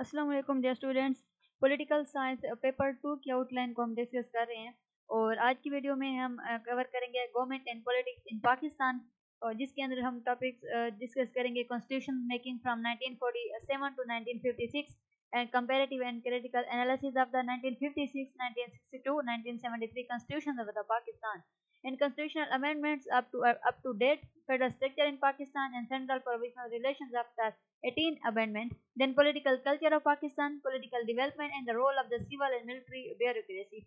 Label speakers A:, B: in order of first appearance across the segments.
A: السلام علیکم dear students. Political science paper two کی آؤٹ لائن کو ہم ڈسکس کر رہے ہیں اور آج کی ویڈیو میں ہم کور کریں گے government and politics in Pakistan اور جس کے اندر ہم ٹاپکس ڈسکس کریں گے constitution making from 1947 to 1956 and comparative and critical analysis of the 1956 1962 1973 constitutions of the Pakistan. And constitutional amendments up to uh, up to date federal structure in Pakistan and central provisional relations after 18 Amendment, then political culture of Pakistan, political development and the role of the civil and military bureaucracy.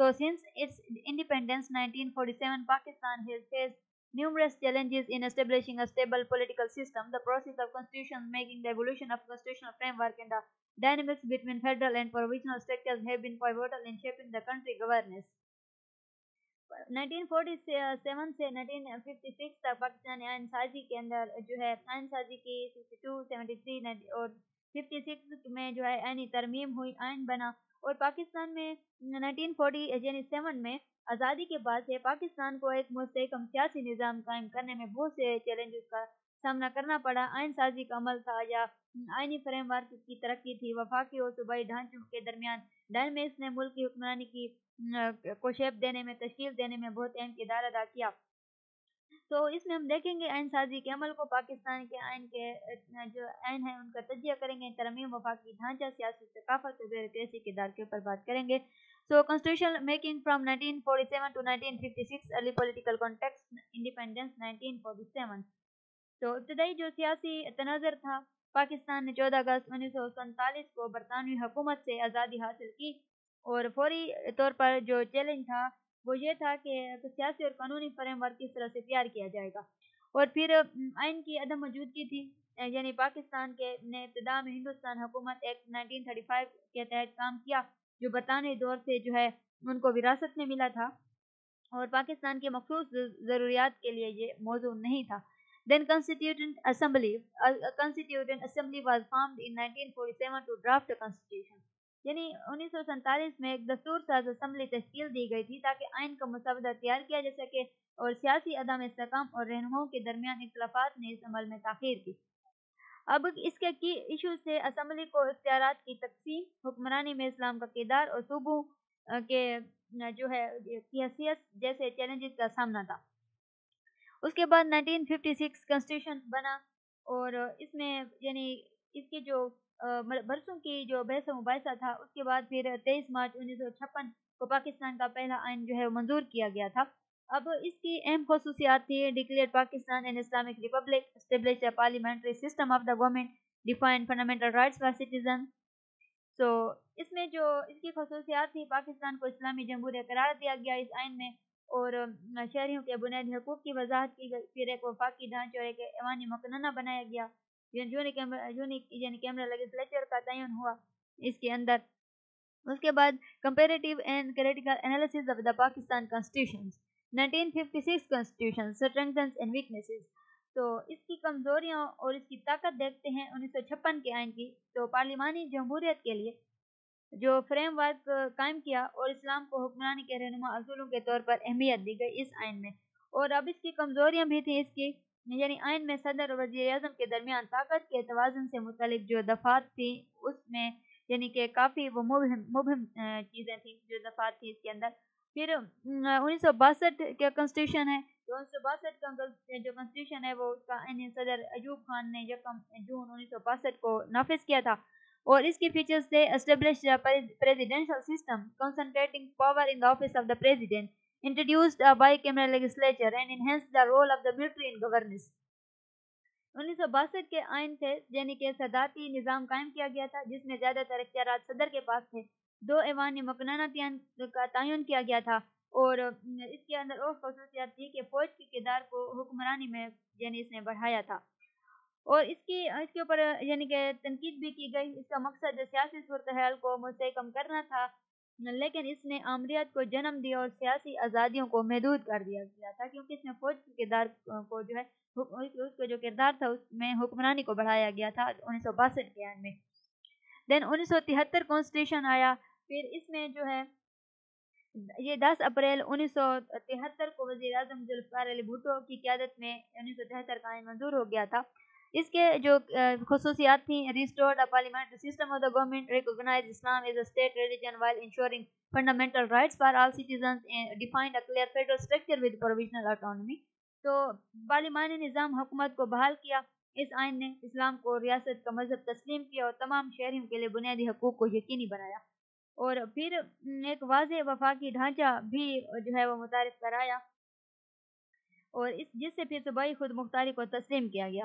A: so since it's independence 1947 Pakistan has faced numerous challenges in establishing a stable political system. The process of constitution making the evolution of constitutional framework and the dynamics between federal and provincial structures have been pivotal in shaping the country governance. 1947 سے 1956 تک پاکستانی آئین سازی کے اندر جو ہے آئین سازی کی 62 73 اور 56 میں جو ہے آئینی ترمیم ہوئی آئین بنا اور پاکستان میں 1947 یعنی میں آزادی کے بعد سے پاکستان کو ایک مستحکم سیاسی نظام قائم کرنے میں بہت سے چیلنجز کا سامنا کرنا پڑا۔ آئین سازی کا عمل تھا یا آئینی فریم ورک کی ترقی تھی۔ وفاقی اور صوبائی ڈھانچوں کے درمیان ڈائنمکس نے ملک کی حکمرانی کی کو شیپ دینے میں تشکیل دینے میں بہت اہم کردار ادا کیا۔ تو اس میں ہم دیکھیں گے آئین سازی کے عمل کو، پاکستان کے آئین کے جو آئین ہیں، ان کا تجزیہ کریں گے۔ ترمیم وفاقی ڈھانچہ، سیاسی ثقافت اور بیوروکریسی کے دار کے اوپر بات کریں گے۔ So constitution making from 1947 to 1956 early political context independence 1947 تو ابتدائی جو سیاسی تناظر تھا، پاکستان نے چودہ اگست انیس سو سنتالیس کو برطانوی حکومت سے آزادی حاصل کی۔ اور فوری طور پر جو چیلنج تھا وہ یہ تھا کہ سیاسی اور قانونی فریم ورک کس طرح سے تیار کیا جائے گا۔ اور پھر آئین کی عدم موجودگی تھی یعنی پاکستان کے نے ابتدا میں ہندوستان حکومت ایکٹ 1935 کے تحت کام کیا جو برطانوی دور سے جو ہے ان کو وراثت میں ملا تھا۔ اور پاکستان کے مخصوص ضروریات کے لیے یہ موضوع نہیں تھا۔ Then Constituent Assembly, a, a Constituent Assembly was formed in 1947 to draft a constitution. یعنی انیس سو سنتالیس میں ایک دستور ساز اسمبلی تشکیل دی گئی تھی تاکہ آئین کا مسودہ تیار کیا جا سکے اور سیاسی عدم استحکام اور رہنماؤں کے درمیان اختلافات نے اس عمل میں تاخیر کی۔ اب اس کے کی ایشو سے اسمبلی کو اختیارات کی تقسیم، حکمرانی میں اسلام کا کردار اور صوبوں کے جو ہے، کی حیثیت جیسے چیلنجز کا سامنا تھا۔ اس کے بعد 1956 کنسٹیٹیوشن بنا اور اس میں یعنی اس کی جو برسوں کی جو بحث و مباحثہ تھا، اس کے بعد پھر تیئیس مارچ انیس سو چھپن کو پاکستان کا پہلا آئین جو ہے منظور کیا گیا تھا۔ اب اس کی اہم خصوصیات تھی declare Pakistan and Islamic republic establish a parliamentary system of the government define fundamental rights for citizen so اس میں جو اس کی خصوصیات تھی پاکستان کو اسلامی جمہوریہ قرار دیا گیا اس آئین میں اور، شہریوں کے بنیادی حقوق کی وضاحت کی گئی۔ پھر ایک وفاقی ڈھانچے اور ایک ایوانی مقننہ بنایا گیا۔ یعنی کیمرہ لیجسلیچر کا تعین ہوا اس کے اندر اس کے بعد comparative and critical analysis of the Pakistan constitution 1956 constitution strengthens and weaknesses تو اس کی کمزوریاں اور اس کی طاقت دیکھتے ہیں انیس سو چھپن کے آئین کی تو پارلیمانی جمہوریت کے لیے جو فریم ورک قائم کیا اور اسلام کو حکمرانی کے رہنما اصولوں کے طور پر اہمیت دی گئی اس آئین میں اور اب اس کی کمزوریاں بھی تھیں اس کی یعنی آئین میں صدر اور وزیر اعظم کے درمیان طاقت کے توازن سے متعلق جو دفعات تھیں اس میں یعنی کہ کافی وہ مبہم مبہم چیزیں تھیں جو دفعات تھیں اس کے اندر۔ پھر انیس سو باسٹھ کا کنسٹیٹیوشن ہے۔ تو انیس سو باسٹھ کا جو کنسٹیٹیوشن ہے، وہ اس کا صدر ایوب خان نے یکم جون انیس سو باسٹھ کو نافذ کیا تھا۔ اور اس کے فیچرز سے establish presidential system concentrating power in the office of the president introduced by camera legislature and enhance the role of the military in governance انیس سو باسٹھ کے آئین سے یعنی کہ صدارتی نظام قائم کیا گیا تھا، جس میں زیادہ تر اختیارات صدر کے پاس تھے۔ دو ایوانی مقننہ کا تعین کیا گیا تھا اور اس کے اندر اور خصوصیات تھی کہ فوج کے کردار کو حکمرانی میں یعنی اس نے بڑھایا تھا۔ اور اس کی، اس کے اوپر یعنی کہ تنقید بھی کی گئی۔ اس کا مقصد سیاسی صورتحال کو مستحکم کرنا تھا۔ لیکن اس نے آمریت کو جنم دیا اور سیاسی آزادیوں کو محدود کر دیا گیا تھا، کیونکہ اس میں فوج کے کردار کو جو ہے اس کا جو کردار تھا، اس میں حکمرانی کو بڑھایا گیا تھا انیس سو باسٹھ کے آئین میں۔ دین انیس سو تہتر کانسٹیٹیوشن آیا، پھر اس میں جو ہے، یہ دس اپریل انیس سو تہتر کو وزیر اعظم ذوالفقار علی بھٹو کی قیادت میں انیس سو تہتر کا آئین منظور ہو گیا تھا۔ اس کے جو خصوصیات تھیں restored parliament system of the government recognise Islam as a state religion while ensuring fundamental rights for all citizens defined a clear federal structure with provincial autonomy تو پارلیمانی نظام حکومت کو بحال کیا۔ اس آئین نے اسلام کو ریاست کا مذہب تسلیم کیا اور تمام شہریوں کے لیے بنیادی حقوق کو یقینی بنایا۔ اور پھر ایک واضح وفاقی ڈھانچہ بھی جو ہے وہ متعارف کرایا اور اس جس سے پھر صوبائی خود مختاری کو تسلیم کیا گیا۔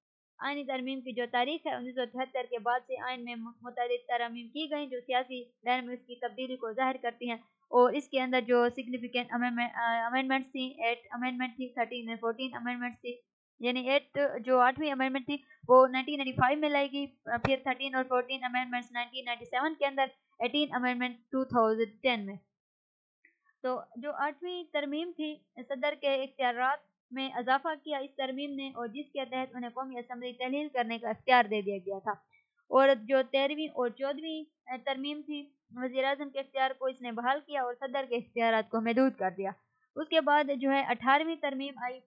A: آئینی ترمیم کی جو تاریخ ہے انیس سو تہتر کے بعد سے آئین میں متعدد ترمیم کی گئیں جو سیاسی ڈائنامکس کی تبدیلی کو ظاہر کرتی ہیں اور اس کے اندر جو سگنیفیکینٹ امینڈمنٹس تھیں ایٹ امینڈمنٹ تھی تھرٹین اینڈ فورٹین امینڈمنٹس تھی یعنی ایٹ جو آٹھویں امینڈمنٹ تھی، وہ نائنٹین نائنٹی فائیو میں لائے گی پھر تھرٹین اور fourteen amendments nineteen ninety seven کے اندر eighteen amendment two thousand ten میں۔ تو جو آٹھویں ترمیم تھی، صدر کے اختیارات میں اضافہ کیا اس ترمیم نے اور جس کے تحت انہیں قومی اسمبلی تحلیل کرنے کا اختیار دے دیا گیا تھا۔ اور جو تیرہویں اور چودہویں ترمیم تھی، وزیر اعظم کے اختیار کو اس نے بحال کیا اور صدر کے اختیارات کو محدود کر دیا۔ اس کے بعد جو ہے اٹھارہویں ترمیم آئی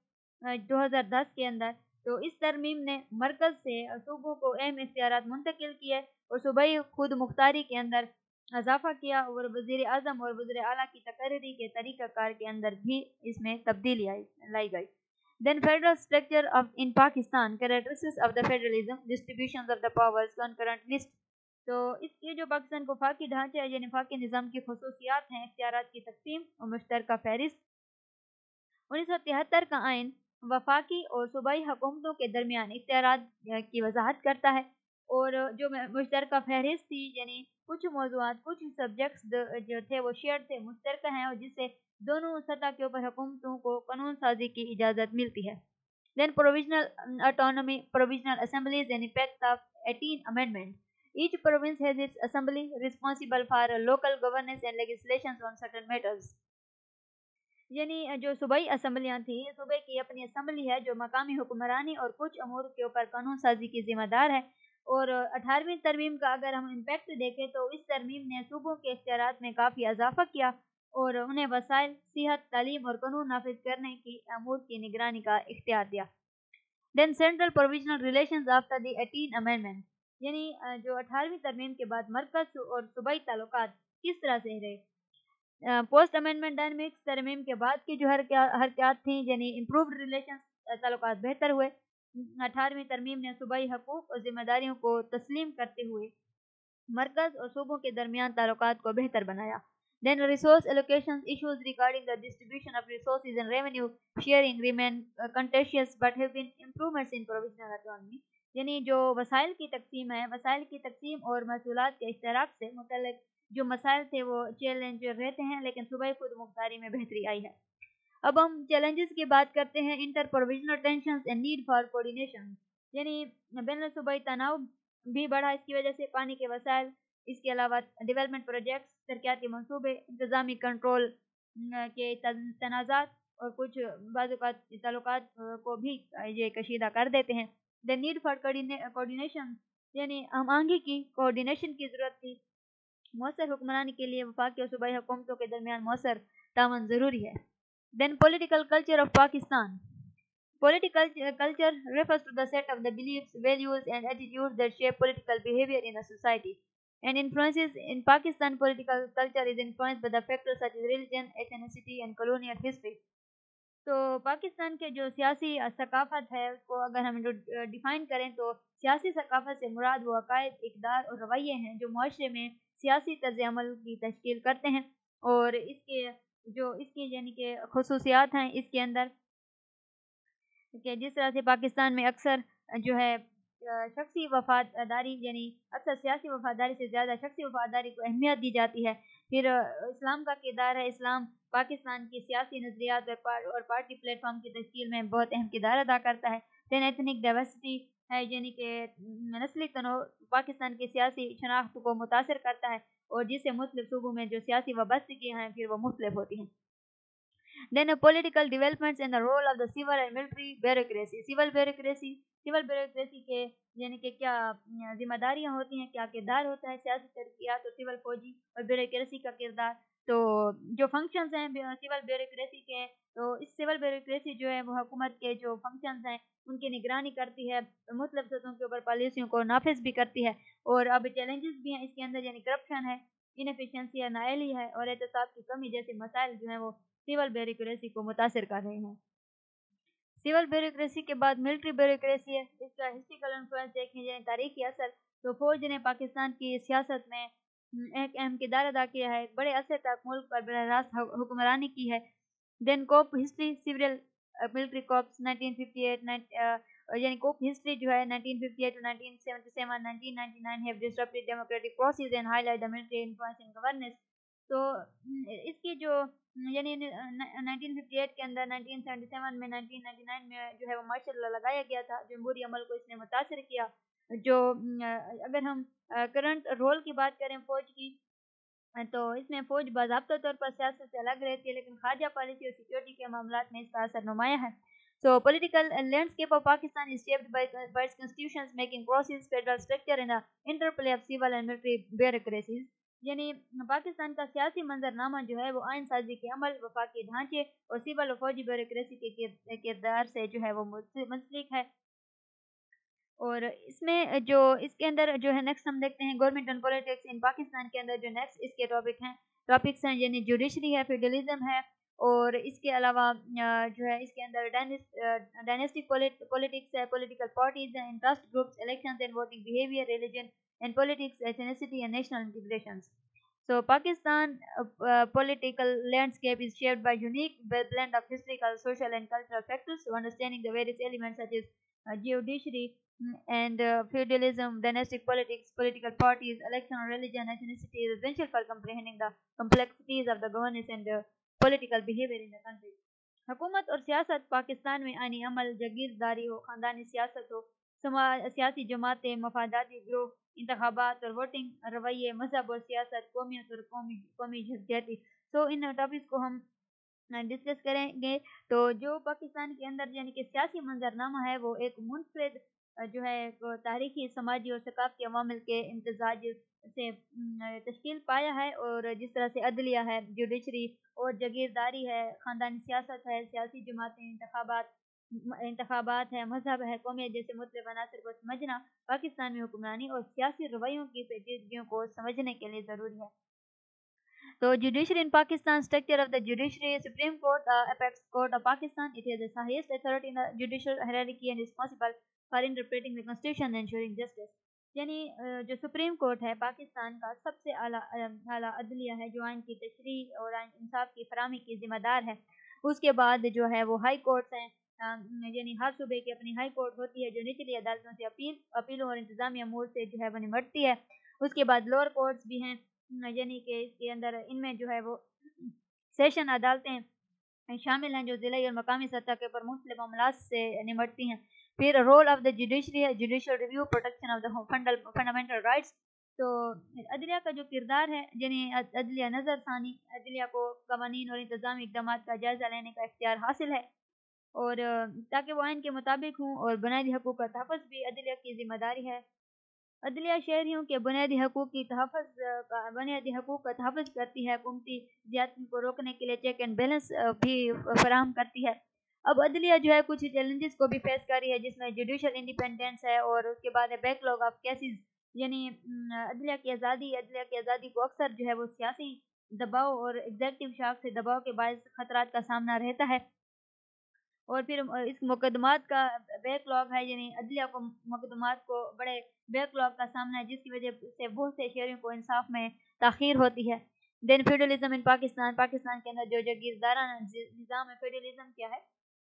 A: دو ہزار دس کے اندر۔ تو اس ترمیم نے مرکز سے صوبوں کو اہم اختیارات منتقل کیے اور صوبائی خود مختاری کے اندر اضافہ کیا اور وزیر اعظم اور وزیر اعلیٰ کی تقرری کے طریقہ کار کے اندر بھی اس میں تبدیلی آئی، لائی گئی۔ Then federal structure of in Pakistan characteristics of the federalism distribution of the powers concurrent list تو اس کے جو پاکستان کو فاقی ڈھانچے ہے یعنی فاقی نظام کی خصوصیات ہیں، اختیارات کی تقسیم اور مشترکہ فہرست۔ انیس سو تہتر کا آئین وفاقی اور صوبائی حکومتوں کے درمیان اختیارات کی وضاحت کرتا ہے۔ اور جو مشترکہ فہرست تھی یعنی کچھ موضوعات، کچھ سبجیکٹس جو تھے وہ شیئر تھے، مشترکہ ہیں، اور جس سے دونوں سطح کے اوپر حکومتوں کو قانون سازی کی اجازت ملتی ہے۔ Then provincial autonomy provincial assemblies and effect of eighteen amendment each province has its assembly responsible for local governance and legislation on certain matters یعنی جو صوبائی اسمبلیاں تھیں، صوبے کی اپنی اسمبلی ہے جو مقامی حکمرانی اور کچھ امور کے اوپر قانون سازی کی ذمہ دار ہے۔ اور اٹھارہویں ترمیم کا اگر ہم امپیکٹ دیکھیں تو اس ترمیم نے صوبوں کے اختیارات میں کافی اضافہ کیا اور انہیں وسائل، صحت، تعلیم اور قانون نافذ کرنے کی امور کی نگرانی کا اختیار دیا۔ Then central provincial relations after the eighteen amendment یعنی جو اٹھارہویں ترمیم کے بعد مرکز اور صوبائی تعلقات کس طرح سے رہے؟ پوسٹ امینڈمنٹ ڈائنمکس ترمیم کے بعد کی جو حرکات تھیں یعنی امپرووڈ ریلیشنز تعلقات بہتر ہوئے۔ اٹھارہویں ترمیم نے صوبائی حقوق اور ذمہ داریوں کو تسلیم کرتے ہوئے مرکز اور صوبوں کے درمیان تعلقات کو بہتر بنایا۔ Then resource allocation issues regarding the distribution of resources and revenue sharing remain contentious but have been improvements in provincial autonomy یعنی جو وسائل کی تقسیم ہے، وسائل کی تقسیم اور محصولات کے اشتراک سے متعلق جو مسائل تھے وہ چیلنج رہتے ہیں، لیکن صوبائی خود مختاری میں بہتری آئی ہے۔ اب ہم چیلنجز کی بات کرتے ہیں inter provincial tensions and need for coordination یعنی بین الصوبائی تناؤ بھی بڑھا، اس کی وجہ سے پانی کے وسائل، اس کے علاوہ ڈیولپمنٹ پروجیکٹس ترقیاتی منصوبے، انتظامی کنٹرول کے تنازعات اور کچھ بعض اوقات تعلقات کو بھی یہ کشیدہ کر دیتے ہیں۔ دا نیڈ فار کوڈینیشن یعنی ہم آنگی کی کوڈینیشن کی ضرورت تھی مؤثر حکمرانی کے لیے وفاقی اور صوبائی حکومتوں کے درمیان مؤثر تعاون ضروری ہے۔ Then political culture of Pakistan. Political culture refers to the set of the beliefs, values and attitudes that shape political behavior in a society. And influences in Pakistan political culture is influenced by the factors such as religion, ethnicity and colonial history. تو پاکستان کے جو سیاسی ثقافت ہے اس کو اگر ہم define کریں تو سیاسی ثقافت سے مراد وہ عقائد اقدار اور رویے ہیں جو معاشرے میں سیاسی طرز عمل کی تشکیل کرتے ہیں اور اس کے جو اس کی یعنی کہ خصوصیات ہیں اس کے اندر، کہ جس طرح سے پاکستان میں اکثر جو ہے شخصی وفاداری یعنی اکثر سیاسی وفاداری سے زیادہ شخصی وفاداری کو اہمیت دی جاتی ہے۔ پھر اسلام کا کردار ہے۔ اسلام پاکستان کی سیاسی نظریات اور پارٹی پلیٹ فارم کی تشکیل میں بہت اہم کردار ادا کرتا ہے۔ دین، ایتھنک ڈائیورسٹی ہے یعنی کہ نسلی تنوع پاکستان کی سیاسی شناخت کو متاثر کرتا ہے۔ اور جس سے مختلف صوبوں میں جو سیاسی وابستگیاں ہیں، پھر وہ مختلف ہوتی ہیں۔ Then political developments in the role of the civil and military bureaucracy civil bureaucracy civil bureaucracy کے یعنی کہ کیا ذمہ داریاں ہوتی ہیں، کیا کردار ہوتا ہے سیاسی ترقیات اور سول فوجی اور بیوروکریسی کا کردار۔ تو جو فنکشنز ہیں سول بیوروکریسی کے، تو اس سول بیوروکریسی جو ہے، وہ حکومت کے جو فنکشنز ہیں، ان کی نگرانی کرتی ہے مطلب سطحوں کے اوپر پالیسیوں کو نافذ بھی کرتی ہے۔ اور اب چیلنجز بھی ہیں اس کے اندر یعنی کرپشن ہے انفیشنسی ہے نائلی ہے، اور احتساب کی کمی جیسے مسائل جو ہیں، وہ سول بیوروکریسی کو متاثر کر رہے ہیں۔ سول بیوروکریسی کے بعد ملٹری بیوروکریسی ہے، اس کا ہسٹریکل انفلوئنس دیکھیں جائیں، تاریخی اثر۔ تو فوج نے پاکستان کی سیاست میں ایک اہم کردار ادا کیا ہے بڑے عرصے تک ملک پر براہ راست حکمرانی کی ہے۔ Then coup history, several military coups, nineteen fifty eight یعنی کوپ ہسٹری جو ہے، nineteen fifty eight nineteen seventy seven, nineteen ninety nine have disrupted democratic processes and تو اس کی جو یعنی نائنٹین ففٹی ایٹ کے اندر نائنٹین سیونٹی سیون میں نائنٹین نائنٹی نائن میں جو ہے وہ مارشل لا لگایا گیا تھا، جمہوری عمل کو اس نے متاثر کیا۔ جو اگر ہم کرنٹ رول کی بات کریں فوج کی تو اس میں فوج باضابطہ طور پر سیاست سے الگ رہتی ہے لیکن خارجہ پالیسی اور سیکورٹی کے معاملات میں اس کا اثر نمایاں ہے So political landscape of Pakistan is shaped by, by its constitutions making process, federal structure and the interplay of civil and military bureaucracies. یعنی پاکستان کا سیاسی منظر نامہ جو ہے وہ آئین سازی کے عمل وفاقی ڈھانچے اور سول و فوجی بیوروکریسی کے کردار سے جو ہے وہ منسلک ہے اور اس میں جو اس کے اندر جو ہے نیکسٹ ہم دیکھتے ہیں government and politics in Pakistan کے اندر جو نیکسٹ اس کے ٹاپک ہیں ٹاپکس ہیں یعنی جوڈیشری ہے فیڈرلزم ہے اور اس کے علاوہ جو ہے اس کے اندر ڈائنسٹک پولیٹکس ہے پولیٹیکل پارٹیز ہیں interest groups elections and voting behaviour religion and politics ethnicity and national integrations So Pakistan uh, uh, political landscape is shaped by unique blend of historical, social and cultural factors. So understanding the various elements such as uh, judiciary and uh, feudalism, dynastic politics, political parties, election, religion, ethnicity is essential for comprehending the complexities of the governance and uh, political behavior in the country. حکومت اور سیاست پاکستان میں آئینی عمل جگیرداری ہو خاندانی سیاست ہو سیاسی جماعتیں مفاداتی گروہ انتخابات اور ووٹنگ رویے مذہب اور سیاست قومیت اور قومی قومی جہتی تو ان ٹاپکس کو ہم ڈسکس کریں گے۔ تو جو پاکستان کے اندر یعنی کہ سیاسی منظرنامہ ہے، وہ ایک منفرد جو ہے تاریخی، سماجی اور ثقافتی عوامل کے امتزاج سے تشکیل پایا ہے اور جس طرح سے عدلیہ ہے، جوڈیشری اور جگیرداری ہے، خاندانی سیاست ہے، سیاسی جماعتیں، انتخابات انتخابات ہے مذہب ہے، قومیت جیسے مطلب عناصر کو سمجھنا پاکستان میں حکمرانی اور سیاسی رویوں کی پیچیدگیوں کو سمجھنے کے لیے ضروری ہے۔ تو judiciary in Pakistan structure of the judiciary supreme court apex court of Pakistan it is the highest authority in the judicial hierarchy and responsible for interpreting the constitution and ensuring justice یعنی جو supreme court ہے پاکستان کا سب سے اعلیٰ اعلیٰ عدلیہ ہے جو آئین کی تشریح اور آئین انصاف کی فراہمی کی ذمہ دار ہے اس کے بعد جو ہے وہ ہائی کورٹس ہیں یعنی ہر صوبے کی اپنی ہائی کورٹ ہوتی ہے جو نچلی عدالتوں سے اپیل، اپیلوں اور انتظامی امور سے جو ہے وہ نمٹتی ہے. اس کے بعد لوور کورٹس بھی ہیں یعنی کہ اس کے اندر ان میں جو ہے وہ سیشن عدالتیں شامل ہیں جو ضلعی اور مقامی سطح کے اوپر مختلف معاملات سے نمٹتی ہیں۔ پھر رول آف دا جوڈیشری ہے judicial review protection of the fundamental rights تو عدلیہ کا جو کردار ہے یعنی عدلیہ نظر ثانی، عدلیہ کو قوانین اور انتظامی اقدامات کا جائزہ لینے کا اختیار حاصل ہے۔ اور تاکہ وہ آئین کے مطابق ہوں اور بنیادی حقوق کا تحفظ بھی عدلیہ کی ذمہ داری ہے۔ عدلیہ شہریوں کے بنیادی حقوق کی تحفظ کا بنیادی حقوق کا تحفظ کرتی ہے، حکومتی زیادتی کو روکنے کے لیے چیک اینڈ بیلنس بھی فراہم کرتی ہے۔ اب عدلیہ جو ہے، کچھ چیلنجز کو بھی فیس کر رہی ہے، جس میں جوڈیشل انڈیپینڈنس ہے اور اس کے بعد ہے بیک لاگ آف کیسز یعنی عدلیہ کی آزادی، عدلیہ کی آزادی کو اکثر جو ہے وہ سیاسی دباؤ اور ایگزیکٹو شاخ سے دباؤ کے باعث خطرات کا سامنا رہتا ہے۔ اور پھر اس مقدمات کا بیک لاگ ہے یعنی عدلیہ کو، مقدمات کو بڑے بیک لاگ کا سامنا ہے، جس کی وجہ سے بہت سے شہریوں کو انصاف میں تاخیر ہوتی ہے۔ Then federalism in Pakistan Pakistan کے اندر جو جگیردارہ نظام ہے فیڈرلزم کیا ہے؟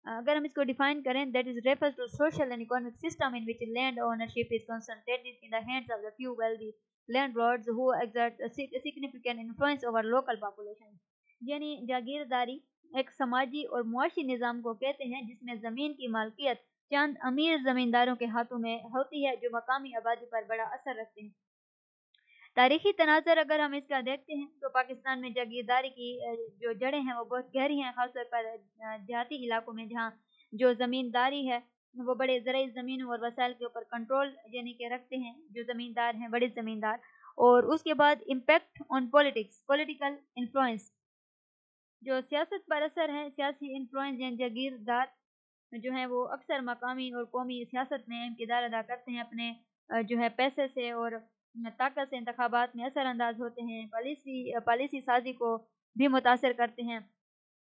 A: اگر ہم اس کو ڈیفائن کریں that is refer to social and economic system in which land ownership is concentrated in the hands of the few wealthy land lords who exert significant influence over local population یعنی جاگیرداری ایک سماجی اور معاشی نظام کو کہتے ہیں، جس میں زمین کی مالکیت چند امیر زمینداروں کے ہاتھوں میں ہوتی ہے، جو مقامی آبادی پر بڑا اثر رکھتے ہیں۔ تاریخی تناظر اگر ہم اس کا دیکھتے ہیں، تو پاکستان میں جاگیرداری کی جو جڑیں ہیں، وہ بہت گہری ہیں، خاص طور پر دیہاتی علاقوں میں، جہاں جو زمینداری ہے، وہ بڑے زرعی زمینوں اور وسائل کے اوپر کنٹرول یعنی کہ رکھتے ہیں، جو زمیندار ہیں، بڑے زمیندار۔ اور اس کے بعد impact on politics political influence جو سیاست پر اثر ہے سیاسی انفلوئنس یعنی جاگیردار جو ہیں، وہ اکثر مقامی اور قومی سیاست میں اہم کردار ادا کرتے ہیں۔ اپنے جو ہے، پیسے سے اور طاقت سے انتخابات میں اثر انداز ہوتے ہیں۔ پالیسی پالیسی سازی کو بھی متاثر کرتے ہیں۔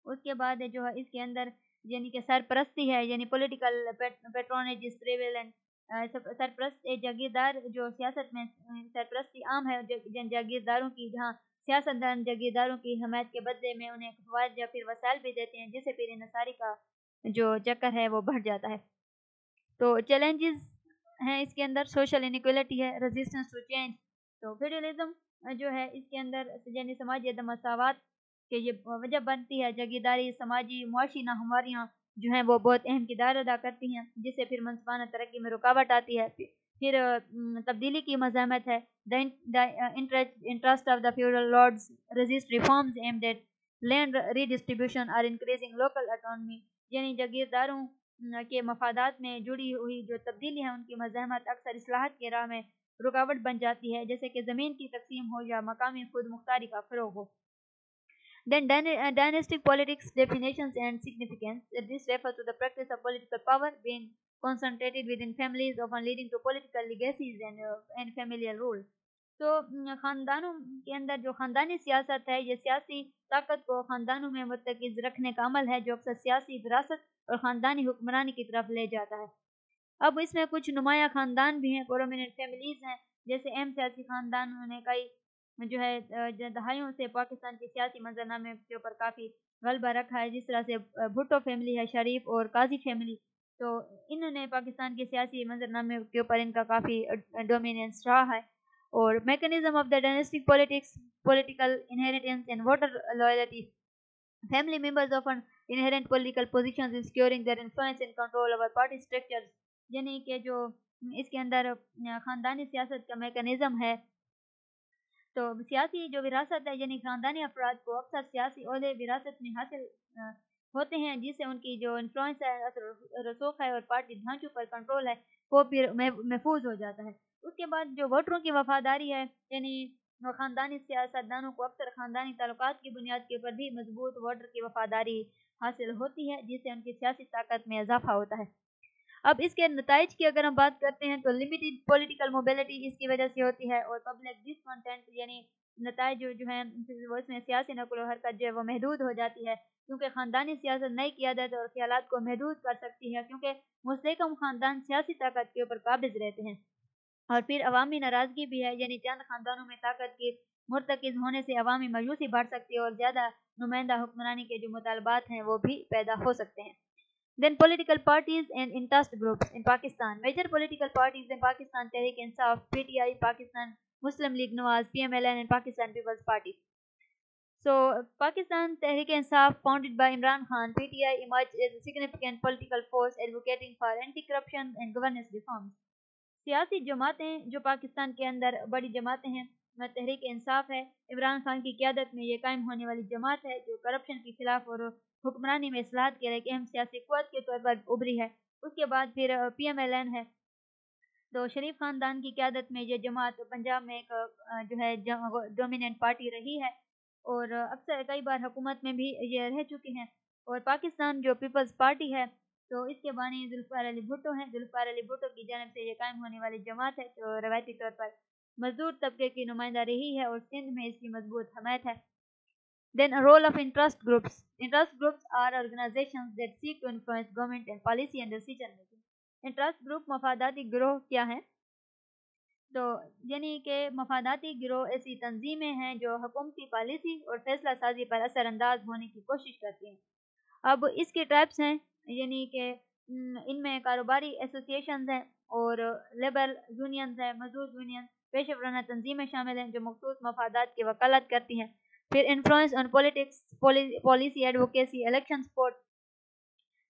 A: اس کے بعد جو ہے، اس کے اندر یعنی کہ سرپرستی ہے یعنی پولیٹیکل پیٹرونیج سرپرست، جاگیردار جو سیاست میں سرپرستی عام ہے، جاگیرداروں کی جہاں سیاست دان جاگیرداروں کی حمایت کے بدلے میں انہیں فوائد یا پھر وسائل بھی دیتے ہیں جس سے پھر نصاری کا جو چکر ہے وہ بڑھ جاتا ہے۔ تو چیلنجز ہیں اس کے اندر سوشل انیکولیٹی ہے ریزسٹنس ٹو چینج تو فیڈرلزم جو ہے، اس کے اندر یعنی سماجی عدم مساوات کے یہ وجہ بنتی ہے۔ جگیداری سماجی معاشی ناہمواریاں جو ہیں، وہ بہت اہم کردار ادا کرتی ہیں جس سے پھر منصفانہ ترقی میں رکاوٹ آتی ہے۔ پھر تبدیلی کی مزاحمت ہے۔ Interest of the feudal lords resist reforms aimed at land redistribution or increasing local autonomy یعنی جگیرداروں کے مفادات میں جڑی ہوئی جو تبدیلی ہے ان کی مزاحمت اکثر اصلاحات کے راہ میں رکاوٹ بن جاتی ہے، جیسے کہ زمین کی تقسیم ہو یا مقامی خود مختاری کا فروغ ہو۔ Then uh, dynastic politics definitions and significance. Uh, this refers to the practice of political power being concentrated within families, often leading to political legacies and, uh, and familial rule. تو خاندانوں کے اندر جو خاندانی سیاست ہے یہ سیاسی طاقت کو خاندانوں میں مرتکز رکھنے کا عمل ہے جو اکثر سیاسی وراثت اور خاندانی حکمرانی کی طرف لے جاتا ہے اب اس میں کچھ نمایاں خاندان بھی ہیں پرومیننٹ فیملیز ہیں جیسے اہم سیاسی خاندانوں نے کئی جو ہے دہائیوں سے پاکستان کی سیاسی منظرنامے کے اوپر کافی غلبہ رکھا ہے، جس طرح سے بھٹو فیملی ہے، شریف اور قاضی فیملی۔ تو انہوں نے پاکستان کے سیاسی منظرنامے کے اوپر ان کا کافی ڈومیننس رہا ہے۔ اور mechanism of the dynastic politics political inheritance and voter loyalty family members of inherent political positions securing their influence in control over party structures یعنی کہ جو اس کے اندر خاندانی سیاست کا میکنزم ہے تو سیاسی جو وراثت ہے یعنی خاندانی افراد کو اکثر سیاسی عہدے، وراثت میں حاصل ہوتے ہیں، جس سے ان کی جو انفلوئنس ہے رسوخ ہے اور پارٹی ڈھانچوں پر کنٹرول ہے، وہ پھر محفوظ ہو جاتا ہے۔ اس کے بعد جو ووٹروں کی وفاداری ہے یعنی خاندانی سیاست دانوں کو اکثر خاندانی تعلقات کی بنیاد کے اوپر بھی مضبوط ووٹر کی وفاداری حاصل ہوتی ہے، جس سے ان کی سیاسی طاقت میں اضافہ ہوتا ہے۔ اب اس کے نتائج کی اگر ہم بات کرتے ہیں تو لمیٹڈ پولیٹیکل موبلٹی اس کی وجہ سے ہوتی ہے اور پبلک ڈسکنٹینٹ یعنی نتائج جو ہیں وہ اس میں سیاسی نقل و حرکت جو ہے وہ محدود ہو جاتی ہے۔ کیونکہ خاندانی سیاست نئی قیادت اور خیالات کو محدود کر سکتی ہے، کیونکہ مستحکم خاندان سیاسی طاقت کے اوپر قابض رہتے ہیں۔ اور پھر عوامی ناراضگی بھی ہے یعنی چند خاندانوں میں طاقت کی مرتکز ہونے سے عوامی مایوسی بڑھ سکتی ہے اور زیادہ نمائندہ حکمرانی کے جو مطالبات ہیں وہ بھی پیدا ہو سکتے ہیں۔ Then political parties and interest groups in Pakistan major political parties in Pakistan Tehreek Insaf P T I Pakistan Muslim League Nawaz P M L N and Pakistan Peoples Party so Pakistan Tehreek Insaf founded by Imran Khan P T I emerge as a political force advocating for anti corruption and governance سیاسی جماعتیں جو پاکستان کے اندر بڑی جماعتیں ہیں تحریک انصاف ہے۔ عمران خان کی قیادت میں یہ قائم ہونے والی جماعت ہے جو کرپشن کے خلاف اور حکمرانی میں اصلاحات کے ایک اہم سیاسی قوت کے طور پر ابھری ہے۔ اس کے بعد پھر پی ایم ایل این ہے۔ تو شریف خاندان کی قیادت میں یہ جماعت پنجاب میں ایک جو ہے ڈومیننٹ پارٹی رہی ہے۔ اور اکثر کئی بار حکومت میں بھی یہ رہ چکی ہیں۔ اور پاکستان جو پیپلز پارٹی ہے، تو اس کے بانی ذوالفقار علی بھٹو ہیں۔ ذوالفقار علی بھٹو کی جانب سے یہ قائم ہونے والی جماعت ہے۔ جو روایتی طور پر مزدور طبقے کی نمائندہ رہی ہے اور سندھ میں اس کی مضبوط حمایت ہے۔ Then role of interest groups interest groups are organization that seek to influence government and policy and decision making interest group مفاداتی گروہ کیا ہیں تو یعنی کہ مفاداتی گروہ ایسی تنظیمیں ہیں جو حکومتی پالیسی اور فیصلہ سازی پر اثر انداز ہونے کی کوشش کرتی ہیں اب اس کے ٹائپس ہیں یعنی کہ ان میں کاروباری ایسوسیشنز ہیں اور لیبر یونینز ہیں مزدور یونین پیشہ ورانہ تنظیمیں شامل ہیں جو مخصوص مفادات کی وکالت کرتی ہیں پھر influence on politics policy advocacy election support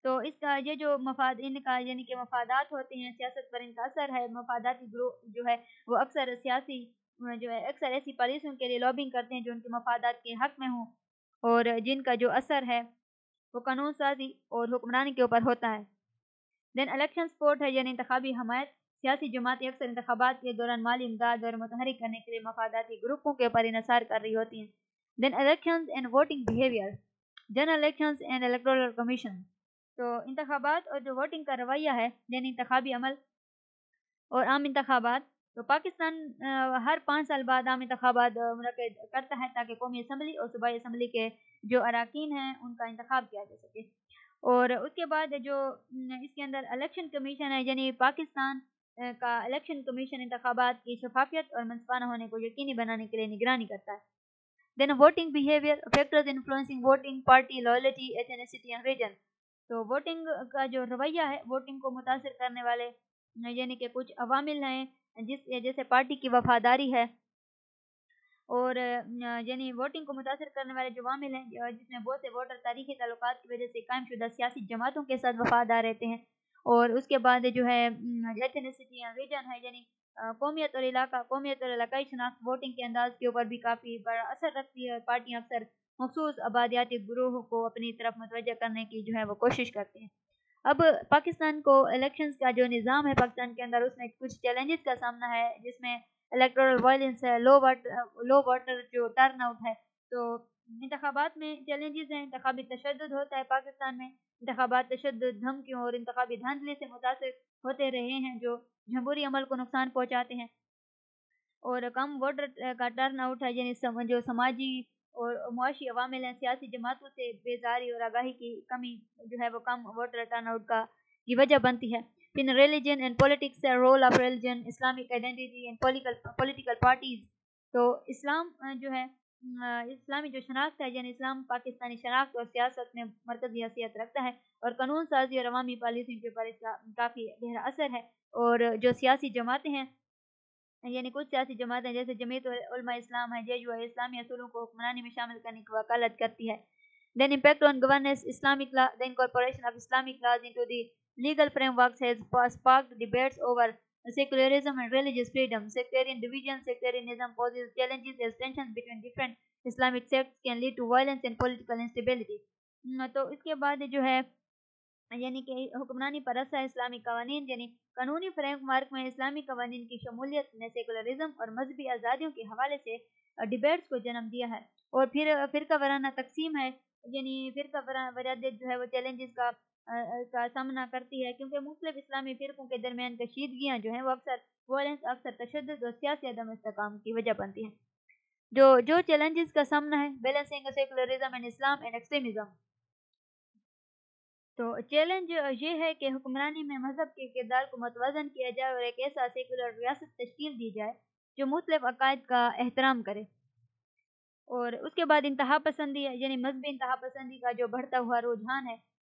A: تو اس کا یہ جو مفاد، ان کا یعنی کہ مفادات ہوتے ہیں، سیاست پر ان کا اثر ہے، مفاداتی گروہ جو ہے وہ اکثر سیاسی، جو ہے اکثر ایسی پالیسیوں کے لیے لابنگ کرتے ہیں جو ان کے مفادات کے حق میں ہوں اور جن کا جو اثر ہے وہ قانون سازی اور حکمرانی کے اوپر ہوتا ہے۔ دین الیکشن سپورٹ ہے یعنی انتخابی حمایت۔ سیاسی جماعتیں اکثر انتخابات کے دوران مالی امداد اور متحرک کرنے کے لیے مفاداتی گروپوں کے اوپر انحصار کر رہی ہوتی ہیں۔ Then elections and voting behaviour جن الیکشنز اینڈ الیکٹرول کمیشن تو انتخابات اور جو ووٹنگ کا رویہ ہے یعنی انتخابی عمل اور عام انتخابات. تو پاکستان ہر پانچ سال بعد عام انتخابات منعقد کرتا ہے تاکہ قومی اسمبلی اور صوبائی اسمبلی کے جو اراکین ہیں، ان کا انتخاب کیا جا سکے. اور اس کے بعد جو اس کے اندر الیکشن کمیشن ہے یعنی پاکستان کا الیکشن کمیشن انتخابات کی شفافیت اور منصفانہ ہونے کو یقینی بنانے کے لیے نگرانی کرتا ہے. Then voting behaviour factors influencing voting party loyalty ethnicity and region تو ووٹنگ کا جو رویہ ہے ووٹنگ کو متاثر کرنے والے یعنی کہ کچھ عوامل ہیں، جس جیسے پارٹی کی وفاداری ہے۔ اور یعنی ووٹنگ کو متاثر کرنے والے جو عوامل ہیں، جس میں بہت سے ووٹر تاریخی تعلقات کی وجہ سے قائم شدہ سیاسی جماعتوں کے ساتھ وفادار رہتے ہیں۔ اور اس کے بعد جو ہے ایتھنیسٹی ریجن ہے یعنی قومیت اور علاقہ، قومیت اور علاقائی شناخت ووٹنگ کے انداز کے اوپر بھی کافی بڑا اثر رکھتی ہے پارٹیاں اکثر مخصوص آبادیاتی گروہ کو اپنی طرف متوجہ کرنے کی جو ہے وہ کوشش کرتے ہیں۔ اب پاکستان کو الیکشنز کا جو نظام ہے، پاکستان کے اندر اس میں کچھ چیلنجز کا سامنا ہے، جس میں الیکٹرل وائلنس ہے لو واٹر لو واٹر جو ٹرن آؤٹ ہے، تو انتخابات میں چیلنجز ہیں، انتخابی تشدد ہوتا ہے پاکستان میں، انتخابات تشدد دھمکیوں اور انتخابی دھاندلی سے متاثر ہوتے رہے ہیں، جو جمہوری عمل کو نقصان پہنچاتے ہیں۔ اور کم ووٹر کا ٹرن آؤٹ ہے یعنی جو سماجی اور معاشی عوامل ہیں، سیاسی جماعتوں سے بیزاری اور آگاہی کی کمی جو ہے، وہ کم ووٹر ٹرن آؤٹ کا کی وجہ بنتی ہے۔ پھر religion and politics role of religion Islamic identity and political parties تو اسلام جو ہے اسلامی جو شناخت ہے یعنی اسلام، پاکستانی شناخت اور سیاست میں مرکزی حیثیت رکھتا ہے اور قانون سازی اور عوامی پالیسی کے اوپر کافی گہرا اثر ہے اور جو سیاسی جماعتیں ہیں یعنی کچھ سیاسی جماعتیں جیسے جمیعت علماء اسلام ہے جو اسلامی اصولوں کو حکمرانی میں شامل کرنے کی وکالت کرتی ہے۔ Then impact on governance Islamic law the incorporation of Islamic laws into the legal frameworks has sparked debates over secularism and religious freedom. Sectarian division, sectarianism poses challenges as tensions between different Islamic sects can lead to violence and political instability. Hmm, تو اس کے بعد جو ہے یعنی کہ حکمرانی پر اسلامی قوانین یعنی قانونی فریم ورک میں اسلامی قوانین کی شمولیت نے سیکولرزم اور مذہبی آزادیوں کے حوالے سے ڈیبیٹس کو جنم دیا ہے اور پھر فرقہ وارانہ تقسیم ہے یعنی فرقہ ورادت جو ہے وہ چیلنجز کا کا سامنا کرتی ہے، کیونکہ مختلف اسلامی فرقوں کے درمیان کشیدگیاں جو ہیں، وہ اکثر وائلنس اکثر تشدد اور سیاسی عدم استحکام کی وجہ بنتی ہیں۔ جو جو چیلنجز کا سامنا ہے balancing secularism and Islam and extremism تو چیلنج یہ ہے کہ حکمرانی میں مذہب کے کردار کو متوازن کیا جائے اور ایک ایسا سیکولر ریاست تشکیل دی جائے جو مختلف عقائد کا احترام کرے۔ اور اس کے بعد انتہا پسندی ہے یعنی مذہبی انتہا پسندی کا جو بڑھتا ہوا رجحان ہے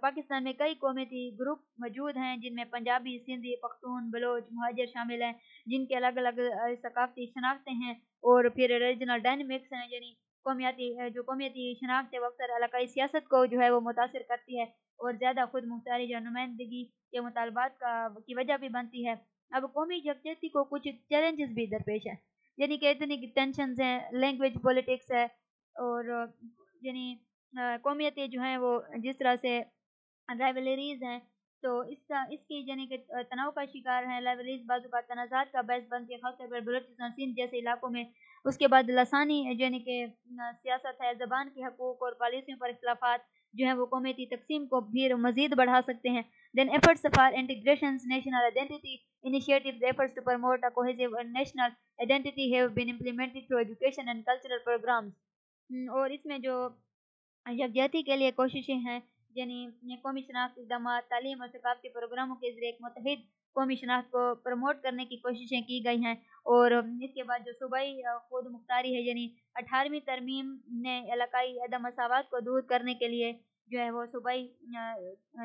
A: پاکستان میں کئی قومیتی گروپ موجود ہیں جن میں پنجابی، سندھی، پختون، بلوچ، مہاجر شامل ہیں، جن کے الگ الگ ثقافتی شناختیں ہیں اور پھر ریجنل ڈائنمکس ہیں یعنی قومیتی جو قومیتی شناخت اکثر علاقائی سیاست کو جو ہے وہ متاثر کرتی ہے اور زیادہ خود مختاری جو نمائندگی کے مطالبات کا، کی وجہ بھی بنتی ہے۔ اب قومی یکجہتی کو کچھ چیلنجز بھی درپیش ہیں یعنی کہ اتنی ٹینشنز ہیں لینگویج پولیٹکس ہے اور یعنی قومیتیں جو ہیں وہ جس طرح سے رائولریز ہیں، تو اس کا اس کی یعنی کہ تناؤ کا شکار ہیں لائبریریز بازو کا تنازعات کا باعث بنتی ہے خاص طور پر بلوچستان، سندھ جیسے علاقوں میں۔ اس کے بعد لسانی یعنی کہ سیاست ہے، زبان کے حقوق اور پالیسیوں پر اختلافات جو ہیں وہ قومیتی تقسیم کو بھی مزید بڑھا سکتے ہیں۔ Then efforts for integration national identity initiatives efforts to promote cohesive national identity have been implemented through education and cultural programmes اور اس میں جو یکجہتی کے لیے کوششیں ہیں۔ یعنی قومی شناخت اقدامات، تعلیم اور ثقافتی پروگراموں کے ذریعے ایک متحد قومی شناخت کو پروموٹ کرنے کی کوششیں کی گئی ہیں۔ اور اس کے بعد جو صوبائی خود مختاری ہے یعنی اٹھارہویں ترمیم نے علاقائی عدم مساوات کو دور کرنے کے لیے جو ہے وہ صوبائی،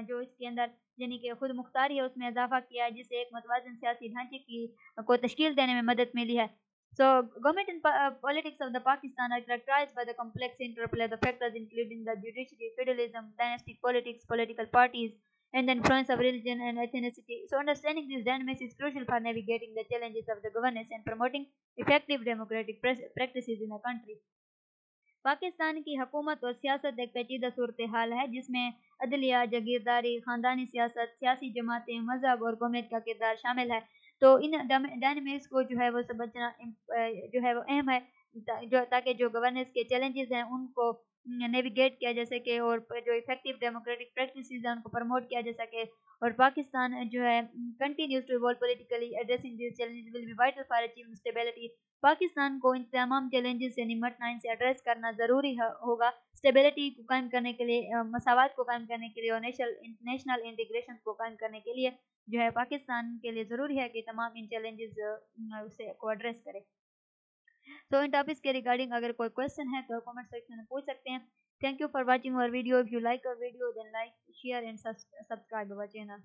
A: جو اس کے اندر یعنی کہ خود مختاری ہے، اس میں اضافہ کیا ہے جس سے ایک متوازن سیاسی ڈھانچے کی کو تشکیل دینے میں مدد ملی ہے۔ So, so government in politics of the Pakistan are characterized by the complex interplay of factors including the judiciary, feudalism, dynastic politics, political parties, and the influence of religion and ethnicity. So understanding these dynamics is crucial for navigating the challenges of the governance and promoting effective democratic practices in a country. Pakistan کی حکومت اور سیاست ایک پیچیدہ صورتحال ہے جس میں عدلیہ جگیرداری خاندانی سیاست سیاسی جماعتیں مذہب اور قومیت کا کردار شامل ہے تو ان ڈائنمکس کو جو ہے وہ سمجھنا جو ہے وہ اہم ہے جو، تاکہ جو گورننس کے چیلنجز ہیں، ان کو نیویگیٹ کیا جا سکے اور جو افیکٹو ڈیموکریٹک پریکٹسز ہیں، ان کو پروموٹ کیا جا سکے اور پاکستان جو ہے continues to evolve politically addressing these challenges will be vital for achieving stability Pakistan کو ان تمام چیلنجز یعنی سے نمٹنا ان سے ایڈریس کرنا ضروری ہوگا۔ اسٹیبلٹی کو قائم کرنے کے لیے مساوات کو قائم کرنے کے لیے، اور نیشنل نیشنل انٹیگریشن کو قائم کرنے کے لیے جو ہے، پاکستان کے لیے ضروری ہے کہ تمام ان چیلنجز سے کو ایڈریس کرے۔ سو ان ٹاپکس کے ریگارڈنگ اگر کوئی کوشچن ہے تو کامنٹ سیکشن میں پوچھ سکتے ہیں تھینک یو فار واچنگ اور ویڈیو اف یو لائک اور video then like share and subscribe our channel